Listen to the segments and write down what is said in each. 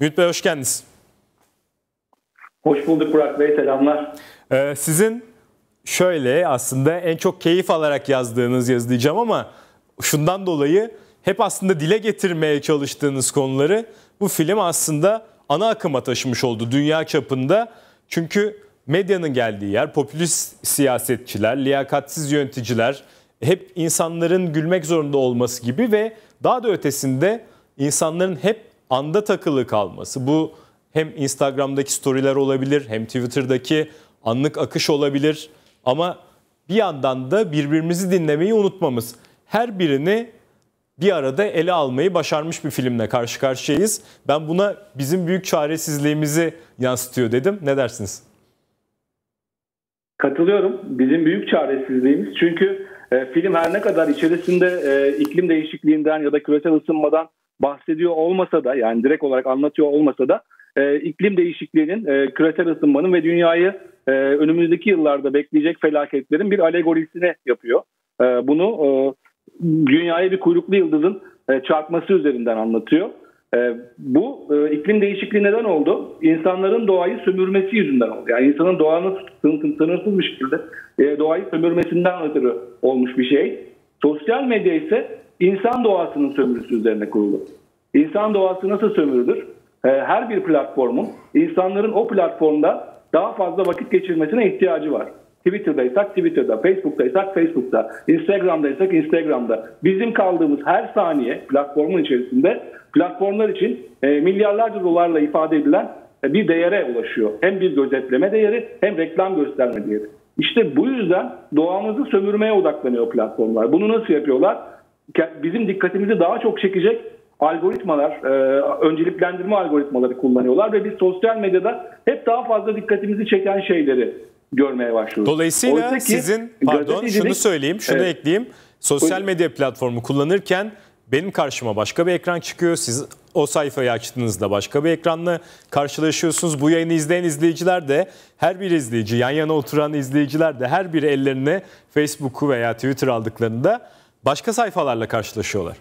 Ümit Bey hoş geldiniz. Hoş bulduk Burak Bey, selamlar. Ee, sizin şöyle aslında en çok keyif alarak yazdığınız yazı diyeceğim ama şundan dolayı hep aslında dile getirmeye çalıştığınız konuları bu film aslında ana akıma taşımış oldu dünya çapında. Çünkü medyanın geldiği yer, popülist siyasetçiler, liyakatsiz yöneticiler, hep insanların gülmek zorunda olması gibi ve daha da ötesinde insanların hep anda takılı kalması. Bu hem Instagram'daki storyler olabilir hem Twitter'daki anlık akış olabilir ama bir yandan da birbirimizi dinlemeyi unutmamız. Her birini bir arada ele almayı başarmış bir filmle karşı karşıyayız. Ben buna bizim büyük çaresizliğimizi yansıtıyor dedim. Ne dersiniz? Katılıyorum. Bizim büyük çaresizliğimiz çünkü e, film her ne kadar içerisinde e, iklim değişikliğinden ya da küresel ısınmadan bahsediyor olmasa da yani direkt olarak anlatıyor olmasa da e, iklim değişikliğinin, e, küresel ısınmanın ve dünyayı e, önümüzdeki yıllarda bekleyecek felaketlerin bir alegorisine yapıyor. E, bunu e, dünyaya bir kuyruklu yıldızın e, çarpması üzerinden anlatıyor. E, bu e, iklim değişikliği neden oldu? İnsanların doğayı sömürmesi yüzünden oldu. Yani insanın doğanın sınırsız bir şekilde e, doğayı sömürmesinden ötürü olmuş bir şey. Sosyal medya ise insan doğasının sömürüsü üzerine kurulu. İnsan doğası nasıl sömürülür? E, her bir platformun insanların o platformda daha fazla vakit geçirmesine ihtiyacı var. Twitter'daysak Twitter'da, Facebook'taysak Facebook'ta, Instagram'daysak Instagram'da. Bizim kaldığımız her saniye platformun içerisinde platformlar için e, milyarlarca dolarla ifade edilen e, bir değere ulaşıyor. Hem bir gözetleme değeri hem reklam gösterme değeri. İşte bu yüzden doğamızı sömürmeye odaklanıyor platformlar. Bunu nasıl yapıyorlar? Bizim dikkatimizi daha çok çekecek algoritmalar, e, önceliklendirme algoritmaları kullanıyorlar ve biz sosyal medyada hep daha fazla dikkatimizi çeken şeyleri görmeye başlıyoruz. Dolayısıyla ki, sizin, pardon şunu söyleyeyim, şunu evet, ekleyeyim. Sosyal medya platformu kullanırken benim karşıma başka bir ekran çıkıyor. Siz o sayfayı açtığınızda başka bir ekranla karşılaşıyorsunuz. Bu yayını izleyen izleyiciler de her bir izleyici, yan yana oturan izleyiciler de her bir ellerine Facebook'u veya Twitter aldıklarında başka sayfalarla karşılaşıyorlar.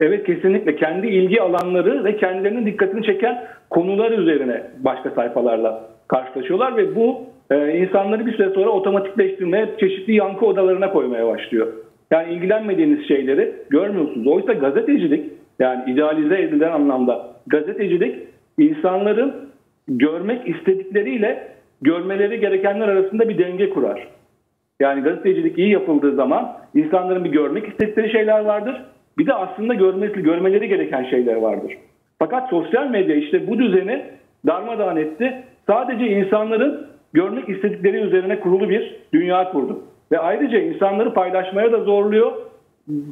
Evet kesinlikle kendi ilgi alanları ve kendilerinin dikkatini çeken konular üzerine başka sayfalarla karşılaşıyorlar ve bu e, insanları bir süre sonra otomatikleştirmeye, çeşitli yankı odalarına koymaya başlıyor. Yani ilgilenmediğiniz şeyleri görmüyorsunuz. Oysa gazetecilik yani idealize edilen anlamda gazetecilik insanların görmek istedikleriyle görmeleri gerekenler arasında bir denge kurar. Yani gazetecilik iyi yapıldığı zaman insanların bir görmek istedikleri şeyler vardır. Bir de aslında görmesi, görmeleri gereken şeyler vardır. Fakat sosyal medya işte bu düzeni darmadağın etti. Sadece insanların görmek istedikleri üzerine kurulu bir dünya kurdu. Ve ayrıca insanları paylaşmaya da zorluyor.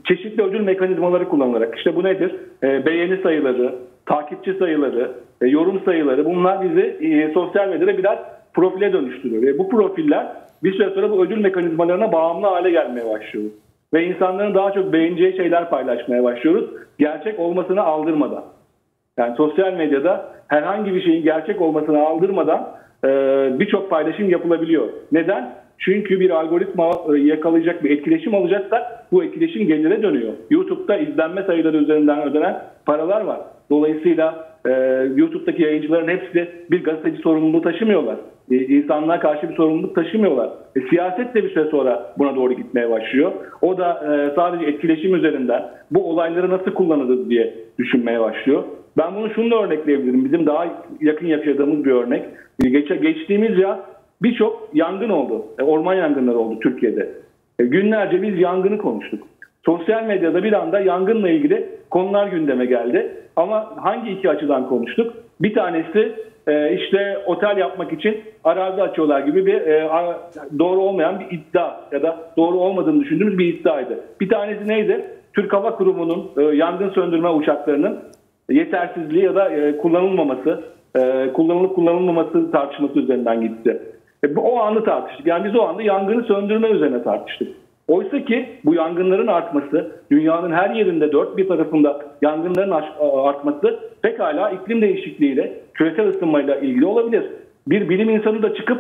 Çeşitli ödül mekanizmaları kullanarak. İşte bu nedir? E, beğeni sayıları, takipçi sayıları, e, yorum sayıları bunlar bizi e, sosyal medyada birer profile dönüştürüyor. Ve bu profiller bir süre sonra bu ödül mekanizmalarına bağımlı hale gelmeye başlıyor. Ve insanların daha çok beğeneceği şeyler paylaşmaya başlıyoruz. Gerçek olmasını aldırmadan. Yani sosyal medyada herhangi bir şeyin gerçek olmasını aldırmadan e, birçok paylaşım yapılabiliyor. Neden? Çünkü bir algoritma e, yakalayacak bir etkileşim alacaksa bu etkileşim gelire dönüyor. YouTube'da izlenme sayıları üzerinden ödenen paralar var. Dolayısıyla e, YouTube'daki yayıncıların hepsi bir gazeteci sorumluluğu taşımıyorlar. E, insanlığa karşı bir sorumluluk taşımıyorlar. E, siyaset de bir süre sonra buna doğru gitmeye başlıyor. O da e, sadece etkileşim üzerinden bu olayları nasıl kullanırız diye düşünmeye başlıyor. Ben bunu şununla örnekleyebilirim. Bizim daha yakın yaşadığımız bir örnek. Geç, geçtiğimiz ya birçok yangın oldu. E, orman yangınları oldu Türkiye'de. E, günlerce biz yangını konuştuk. Sosyal medyada bir anda yangınla ilgili konular gündeme geldi. Ama hangi iki açıdan konuştuk? Bir tanesi e, işte otel yapmak için arazi açıyorlar gibi bir e, doğru olmayan bir iddia ya da doğru olmadığını düşündüğümüz bir iddiaydı. Bir tanesi neydi? Türk Hava Kurumu'nun e, yangın söndürme uçaklarının yetersizliği ya da e, kullanılmaması, e, kullanılıp kullanılmaması tartışması üzerinden gitti. O anı tartıştık. Yani biz o anda yangını söndürme üzerine tartıştık. Oysa ki bu yangınların artması, dünyanın her yerinde dört bir tarafında yangınların artması pekala iklim değişikliğiyle, küresel ısınmayla ilgili olabilir. Bir bilim insanı da çıkıp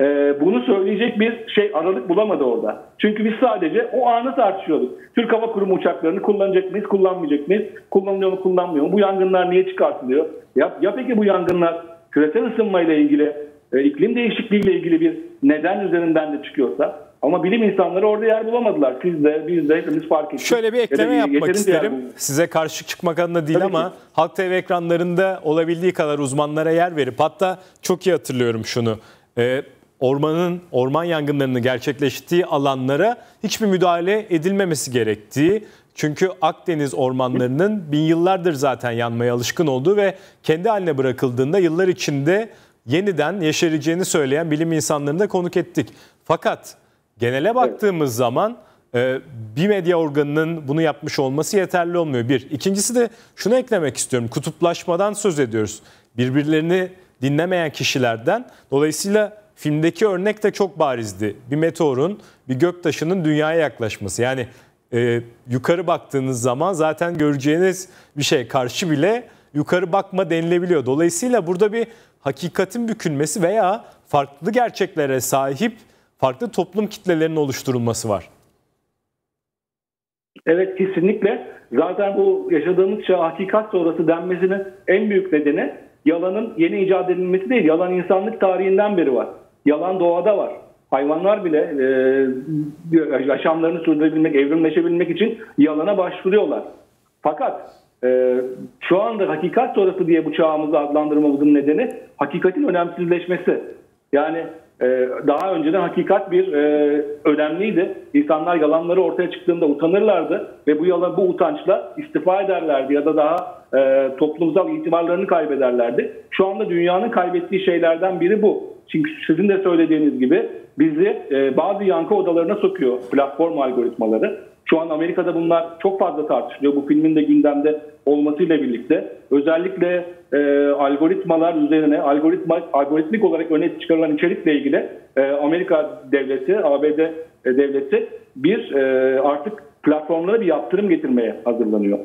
e, bunu söyleyecek bir şey aralık bulamadı orada. Çünkü biz sadece o anı tartışıyorduk. Türk Hava Kurumu uçaklarını kullanacak mıyız, kullanmayacak mıyız? Kullanılıyor mu, kullanmıyor mu? Bu yangınlar niye çıkartılıyor? Ya, ya peki bu yangınlar küresel ısınmayla ilgili, e, iklim değişikliğiyle ilgili bir neden üzerinden de çıkıyorsa ama bilim insanları orada yer bulamadılar. Siz de biz de hepimiz fark ettik. Şöyle bir ekleme yapmak isterim. Size karşı çıkmak adına değil Tabii ama ki. Halk TV ekranlarında olabildiği kadar uzmanlara yer verip hatta çok iyi hatırlıyorum şunu. Ee, ormanın orman yangınlarının gerçekleştiği alanlara hiçbir müdahale edilmemesi gerektiği çünkü Akdeniz ormanlarının bin yıllardır zaten yanmaya alışkın olduğu ve kendi haline bırakıldığında yıllar içinde yeniden yeşereceğini söyleyen bilim insanlarını da konuk ettik. Fakat genele baktığımız zaman e, bir medya organının bunu yapmış olması yeterli olmuyor. Bir. İkincisi de şunu eklemek istiyorum. Kutuplaşmadan söz ediyoruz. Birbirlerini dinlemeyen kişilerden. Dolayısıyla filmdeki örnek de çok barizdi. Bir meteorun, bir göktaşının dünyaya yaklaşması. Yani e, yukarı baktığınız zaman zaten göreceğiniz bir şey. Karşı bile yukarı bakma denilebiliyor. Dolayısıyla burada bir hakikatin bükülmesi veya farklı gerçeklere sahip farklı toplum kitlelerinin oluşturulması var. Evet kesinlikle. Zaten bu yaşadığımız çağ hakikat sonrası denmesinin en büyük nedeni yalanın yeni icat edilmesi değil. Yalan insanlık tarihinden beri var. Yalan doğada var. Hayvanlar bile e, yaşamlarını sürdürebilmek, evrimleşebilmek için yalana başvuruyorlar. Fakat e, şu anda hakikat sonrası diye bu çağımızı adlandırmamızın nedeni hakikatin önemsizleşmesi. Yani daha önceden hakikat bir e, önemliydi. İnsanlar yalanları ortaya çıktığında utanırlardı ve bu yalan bu utançla istifa ederlerdi ya da daha e, toplumsal itibarlarını kaybederlerdi. Şu anda dünyanın kaybettiği şeylerden biri bu. Çünkü sizin de söylediğiniz gibi bizi e, bazı yankı odalarına sokuyor platform algoritmaları. Şu an Amerika'da bunlar çok fazla tartışılıyor. Bu filmin de gündemde olmasıyla birlikte özellikle e, algoritmalar üzerine algoritma algoritmik olarak öne çıkarılan içerikle ilgili e, Amerika devleti, ABD e, devleti bir e, artık platformlara bir yaptırım getirmeye hazırlanıyor.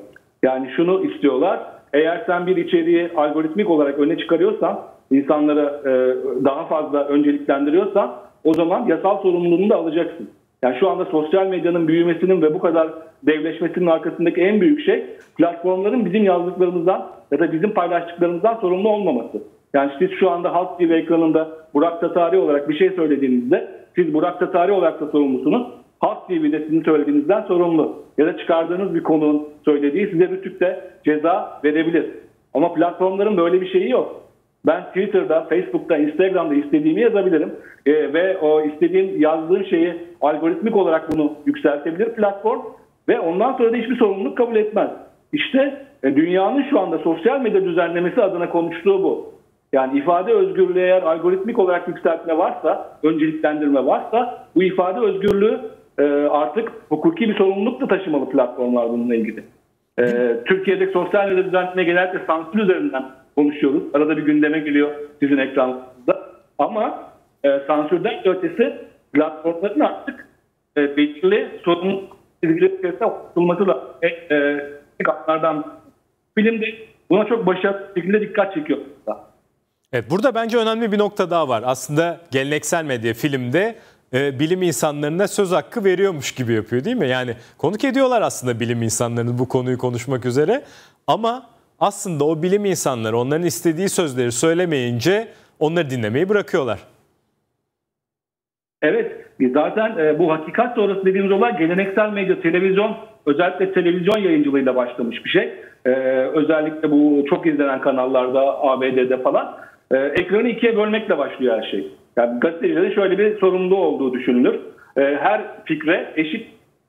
Yani şunu istiyorlar. Eğer sen bir içeriği algoritmik olarak öne çıkarıyorsan, insanlara e, daha fazla önceliklendiriyorsan o zaman yasal sorumluluğunu da alacaksın. Yani şu anda sosyal medyanın büyümesinin ve bu kadar devleşmesinin arkasındaki en büyük şey platformların bizim yazdıklarımızdan ya da bizim paylaştıklarımızdan sorumlu olmaması. Yani siz şu anda Halk TV ekranında Burak Tatari olarak bir şey söylediğinizde siz Burak Tatari olarak da sorumlusunuz. Halk TV'de sizin söylediğinizden sorumlu. Ya da çıkardığınız bir konunun söylediği size Rütük'te ceza verebilir. Ama platformların böyle bir şeyi yok. Ben Twitter'da, Facebook'ta, Instagram'da istediğimi yazabilirim. Ee, ve o istediğim yazdığım şeyi algoritmik olarak bunu yükseltebilir platform. Ve ondan sonra da hiçbir sorumluluk kabul etmez. İşte e, dünyanın şu anda sosyal medya düzenlemesi adına konuştuğu bu. Yani ifade özgürlüğü eğer algoritmik olarak yükseltme varsa, önceliklendirme varsa bu ifade özgürlüğü e, artık hukuki bir sorumluluk da taşımalı platformlar bununla ilgili. E, Türkiye'de sosyal medya düzenleme genellikle sansür üzerinden konuşuyoruz. Arada bir gündeme geliyor sizin ekranınızda. Ama e, sansürden ötesi platformların artık e, belirli sorumluluk çizgileri içerisinde oturtulması da e, e, katlardan filmde buna çok başarılı şekilde dikkat çekiyor. Evet burada bence önemli bir nokta daha var. Aslında geleneksel medya filmde e, bilim insanlarına söz hakkı veriyormuş gibi yapıyor değil mi? Yani konuk ediyorlar aslında bilim insanlarını bu konuyu konuşmak üzere. Ama aslında o bilim insanları onların istediği sözleri söylemeyince onları dinlemeyi bırakıyorlar. Evet, zaten e, bu hakikat sonrası dediğimiz olay geleneksel medya, televizyon, özellikle televizyon yayıncılığıyla başlamış bir şey. E, özellikle bu çok izlenen kanallarda, ABD'de falan. E, ekranı ikiye bölmekle başlıyor her şey. Yani gazetecilerde şöyle bir sorumluluğu olduğu düşünülür. Her fikre eşit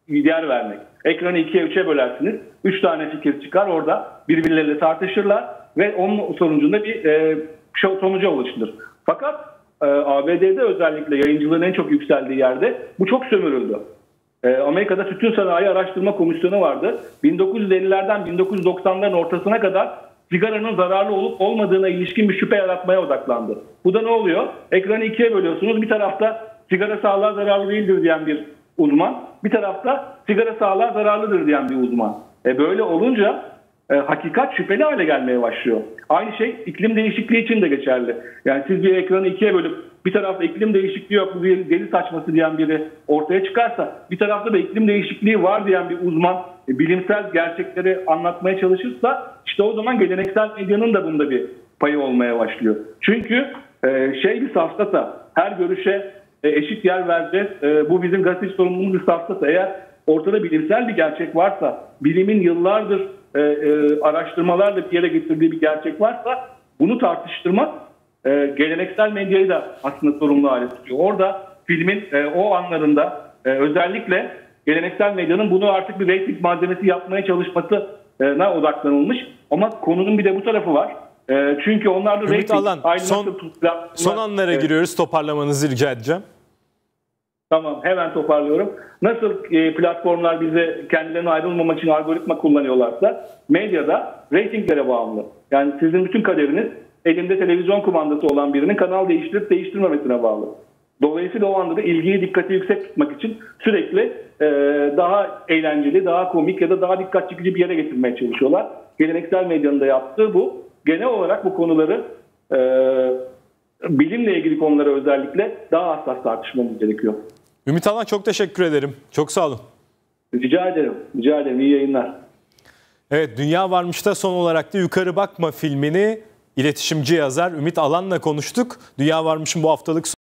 yer vermek. Ekranı ikiye üçe bölersiniz. Üç tane fikir çıkar orada birbirleriyle tartışırlar ve onun sonucunda bir e, sonuca ulaşılır. Fakat e, ABD'de özellikle yayıncılığın en çok yükseldiği yerde bu çok sömürüldü. E, Amerika'da Tütün Sanayi Araştırma Komisyonu vardı. 1950'lerden 1990'ların ortasına kadar sigaranın zararlı olup olmadığına ilişkin bir şüphe yaratmaya odaklandı. Bu da ne oluyor? Ekranı ikiye bölüyorsunuz. Bir tarafta sigara sağlığa zararlı değildir diyen bir uzman, bir tarafta sigara sağlığa zararlıdır diyen bir uzman. E böyle olunca e, hakikat şüpheli hale gelmeye başlıyor. Aynı şey iklim değişikliği için de geçerli. Yani siz bir ekranı ikiye bölüp bir tarafta iklim değişikliği yok bu bir deli saçması diyen biri ortaya çıkarsa bir tarafta da iklim değişikliği var diyen bir uzman e, bilimsel gerçekleri anlatmaya çalışırsa işte o zaman geleneksel medyanın da bunda bir payı olmaya başlıyor. Çünkü e, şey bir safsata her görüşe e, eşit yer vereceğiz. E, bu bizim gazeteci sorumluluğumuz bir safsata. Eğer ortada bilimsel bir gerçek varsa, bilimin yıllardır e, e, araştırmalarla bir yere getirdiği bir gerçek varsa bunu tartıştırmak e, geleneksel medyayı da aslında sorumlu hale tutuyor. Orada filmin e, o anlarında e, özellikle geleneksel medyanın bunu artık bir reyting malzemesi yapmaya çalışmasına odaklanılmış. Ama konunun bir de bu tarafı var. E, çünkü onlar da Ümit reyting Alan, son- Son anlara Evet. giriyoruz. Toparlamanızı rica edeceğim. Tamam hemen toparlıyorum. Nasıl e, platformlar bize kendilerine ayrılmamak için algoritma kullanıyorlarsa medyada reytinglere bağımlı. Yani sizin bütün kaderiniz elinde televizyon kumandası olan birinin kanal değiştirip değiştirmemesine bağlı. Dolayısıyla o anda da ilgiyi dikkati yüksek tutmak için sürekli e, daha eğlenceli, daha komik ya da daha dikkat çekici bir yere getirmeye çalışıyorlar. Geleneksel medyanın da yaptığı bu. Genel olarak bu konuları e, bilimle ilgili konuları özellikle daha hassas tartışmamız gerekiyor. Ümit Alan çok teşekkür ederim. Çok sağ olun. Rica ederim. Rica ederim. İyi yayınlar. Evet Dünya Varmış'ta son olarak da Yukarı Bakma filmini iletişimci yazar Ümit Alan'la konuştuk. Dünya Varmış'ın bu haftalık